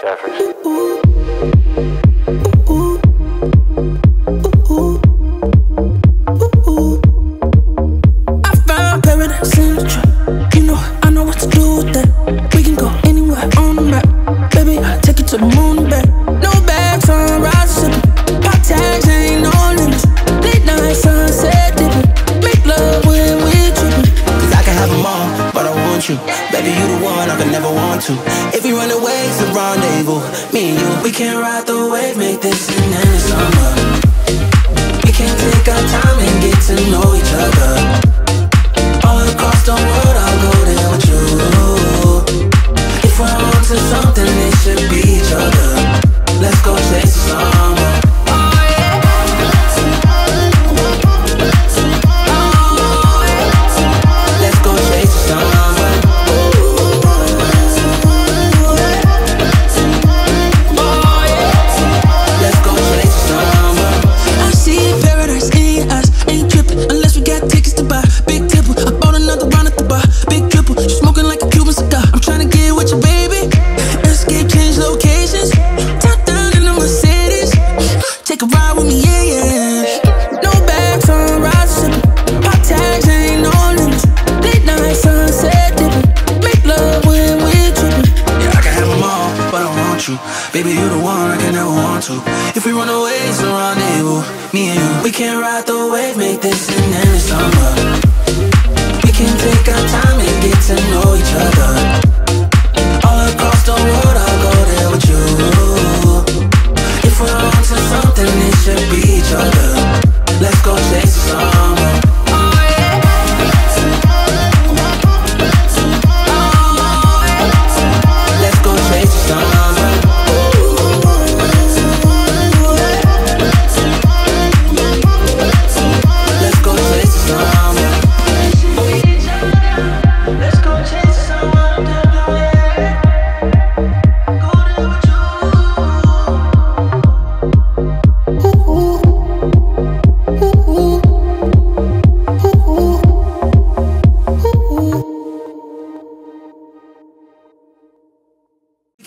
Jeffers. You the one I could never want to. If we run away, it's a rendezvous. Me and you, we can ride the wave Make this an end summer. We can take our time and get to know each other. to. If we run away, it's a rendezvous. Me and you, we can't ride the wave, make this.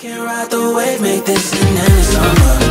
Can ride the wave, make this an end summer.